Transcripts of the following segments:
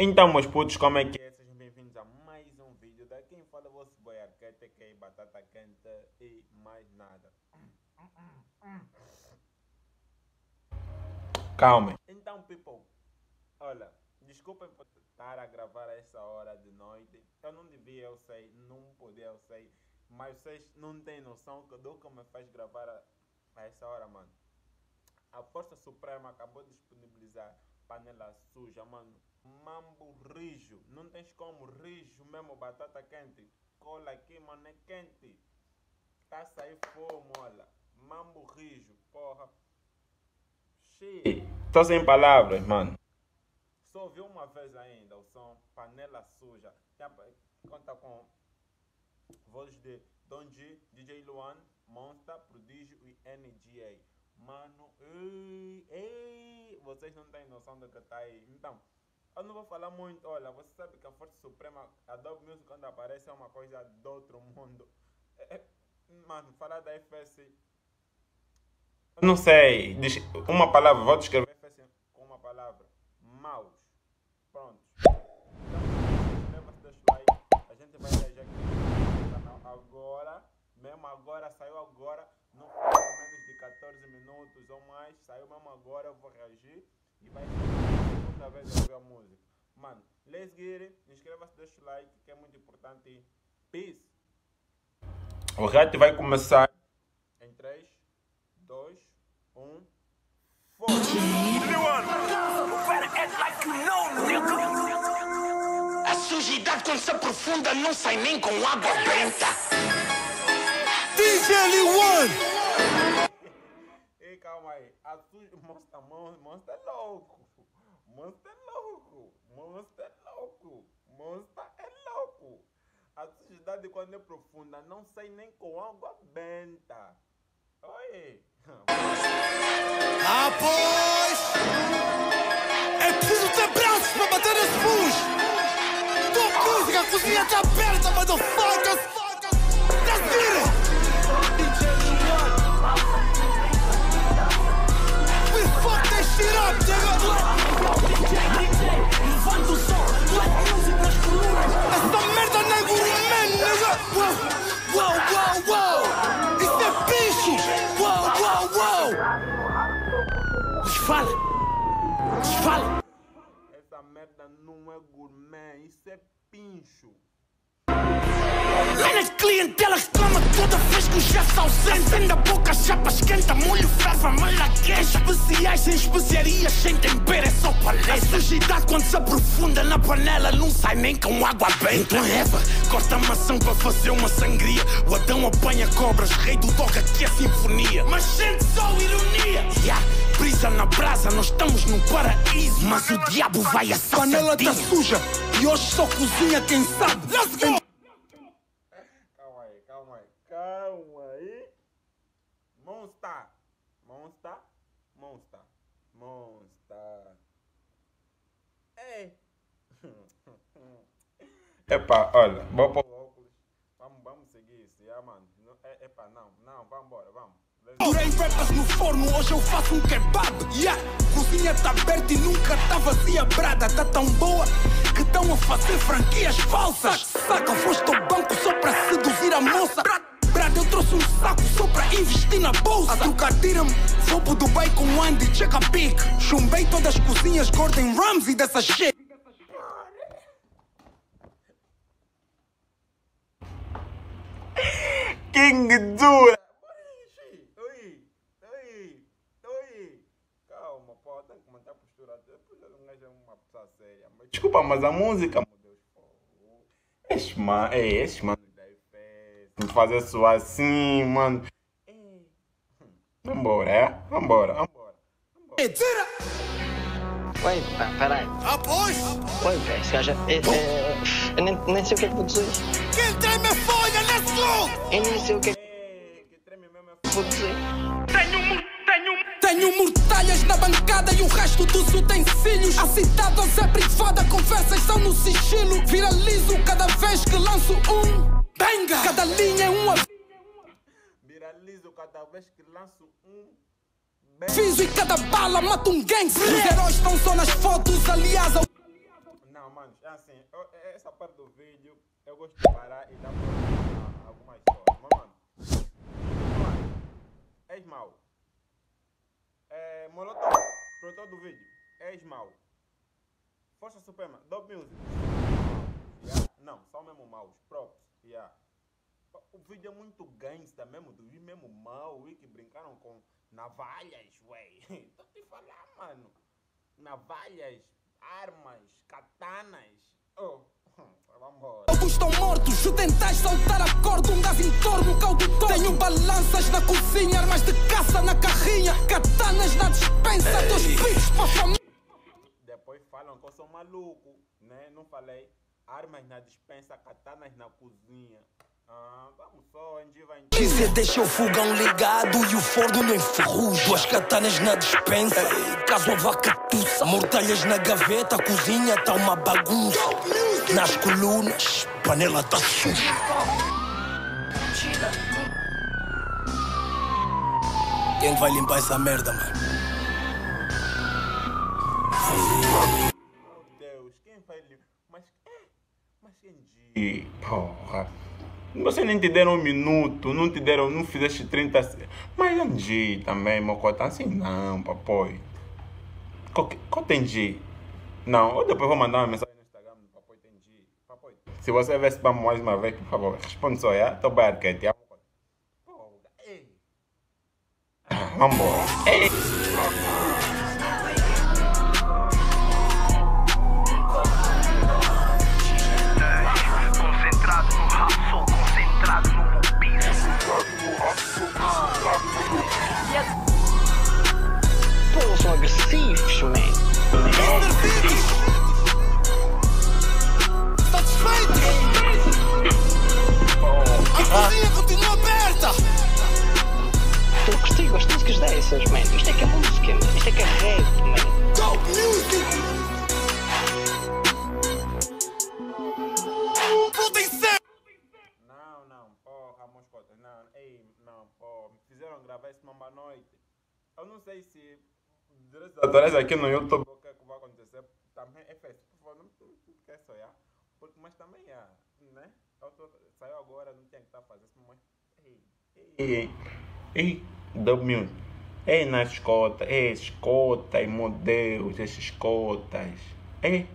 Então, meus putos, como é que é? Sejam bem-vindos a mais um vídeo da quem fala vosso boi arquete, que é batata quente e mais nada. Calma. Então, people, olha, desculpem por estar a gravar a essa hora de noite. Eu não devia, eu sei, não podia, eu sei. Mas vocês não têm noção do que me faz gravar a, a essa hora, mano. A Força Suprema acabou de disponibilizar panela suja, mano. Mambo rijo. Não tens como rijo mesmo, batata quente. Cola aqui, mano, é quente. Tá sair fogo, olha. Mambo rijo, porra. Shit. Tô sem palavras, mano. Só ouvi uma vez ainda o som Panela Suja. Conta com vozes de Don G, DJ Luan, Monster, Prodígio e NGA. Mano, ei, ei, vocês não têm noção do que tá aí. Então, eu não vou falar muito. Olha, você sabe que a Força Suprema, a Dove Music, quando aparece, é uma coisa do outro mundo. É, é, mano, falar da FS. Não sei. Uma palavra, vou descrever FS com uma palavra. Maus. Pronto. Like. A gente vai reagir aqui no canal agora. Mesmo agora, saiu agora. Não menos de 14 minutos ou mais. Saiu mesmo agora, eu vou reagir. E vai segunda vez eu ouvir a música. Mano, let's get it. Inscreva-se, deixa o like, que é muito importante. Peace. O reto vai começar em 3, 2, 1. A sujidade quando se aprofunda não sai nem com água benta. DJ One! Ei, calma aí. A suja... Monster, monster é louco. Monster é louco. Monster é louco. Monster é louco. A sujidade quando é profunda não sai nem com água benta. Oi. Pois! É preciso ter braços para bater esse pus! Tua música, cozinha está uau, uau! Fala, fala. Essa merda não é gourmet, isso é pincho. Na clientela reclama toda vez que o chefe ausente. Acende a boca, chapa esquenta, molho, frava, malaguês. Especiais sem especiarias, sem tempero, é só paleta. A sujidade quando se aprofunda na panela não sai nem com água benta. Então Eva corta a maçã para fazer uma sangria. O Adão apanha cobras, rei do dog aqui é sinfonia. Mas sente só ironia. Yeah, brisa na brasa, nós estamos num paraíso. Mas o diabo vai a Panela tá suja e hoje só cozinha quem sabe. Let's go! Calma aí, calma aí, calma aí. Monster, monster, monster, monster. Ei. Epa, olha, vou pôr óculos. Vamos, vamos seguir isso, yeah, mano. É, epa, não, não, vamos embora, vamos. Durei rappers no forno, hoje eu faço um kebab. Yeah. Cozinha tá aberta e nunca tá vazia, brada. Tá tão boa que estão a fazer franquias falsas. Saca, foste ao banco só pra seduzir a moça. Brada, trouxe um saco só pra investir na bolsa. A trocar tira-me, vou pro Dubai com o Andy, check a pic. Chumbei todas as cozinhas Gordon Ramsay dessa shit. King dura! Desculpa, mas a música, meu Deus, pô. Esses mano, é, esses mano. Me fazer soar assim, mano. Ei. Vambora, é? Vambora, vambora. Tira! Oi, peraí. Ah, pois! Oi, velho, esse gajo. é- é- Eu nem, nem sei o que é que vou dizer. Quem tem me folha, let's go! Eu nem sei o que é que treme mesmo é vou dizer. Tenho mortalhas na bancada e o resto dos utensílios. A cidade é privada, conversas são no sigilo. Viralizo cada vez que lanço um. Benga! Cada linha é um Viralizo cada vez que lanço um. aviso e cada bala mata um gangster. Os heróis estão só nas fotos, aliás. ao- Não, mano, é assim, eu- é- essa parte do vídeo eu gosto de parar e dar pra- a- algumas histórias. Mas, mano, mano, és mau. É, Molotov, produtor do vídeo, és mau. Força Suprema, Dog Music. Yeah? Não, só mesmo maus, props. Yeah. O vídeo é muito gangsta mesmo, do vídeo mesmo mau, e que brincaram com navalhas, ué. Tô te falar, mano. Navalhas, armas, katanas. Oh, vambora. Alguns estão mortos, o tentais saltar a corda, um gás em torno, um caldo todo. Tenho balanças na cozinha, armas de caça na carrinha, katanas na dispensa, dois picos para família. Depois falam que eu sou maluco, né? Não falei. Armas na dispensa, katanas na cozinha. Ah, vamos só, gente vai. Dizer deixa o fogão ligado e o forno não enferruja. Duas katanas na dispensa, caso a vaca tussa. Mortalhas na gaveta, a cozinha tá uma bagunça. Nas colunas, panela tá suja. Quem vai limpar essa merda, mano? Meu Deus, quem vai ler? Mas, é, mas quem diz? Porra. Você nem te deram um minuto, não te deram, não fizeste 30 se- Mas Angie também, Mocota, assim não, papai. Qual, tem G? Não, eu depois vou mandar uma mensagem no Instagram do Papai tem G. Papai, se você vê spam mais uma vez, por favor, responde só, já? Tô bem arquete, já? Ei. Ah, Vambora. Ei. Pô, são agressivos, man. Satisfeito? A cozinha continua aberta! Eu gostei, gosto de músicas dessas, man. Isto é que é música, man. Isto é que é rap, man. Mambo à noite. Eu não sei se autorais aqui no YouTube o que, é que vai acontecer. Também é festa, por favor, não, não, não quer. Porque, mas também é, né? Eu tô, saiu agora, não tinha que estar fazendo isso, mas. Ei, ei, ei, dou mute. Ei, na escota, ei, escota, meu Deus, esses escotas. Ei.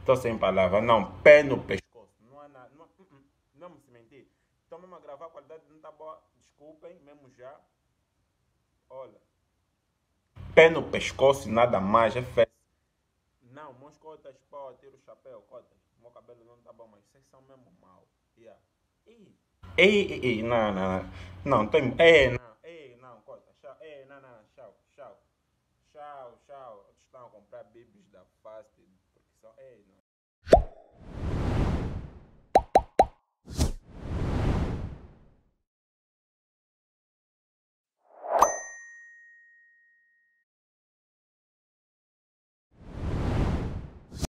Estou sem palavras. Não, pé no pescoço. Não há nada. Não, uh, uh, não me se mentir. Estou mesmo gravar, qualidade não está boa. Desculpem, mesmo já. Olha. Pé no pescoço e nada mais. É festa. Não, meus cotas, pô, tira o chapéu, cotas. Meu cabelo não tá bom, mas vocês são mesmo mal. Yeah. Ei, ei, ei, ei, não, não, não. Não, tô em... Ei, não, ei, não, cota. Tchau, ei, não, não, tchau, tchau. Tchau, tchau. Estão a comprar bibis da Fast. Ei, não.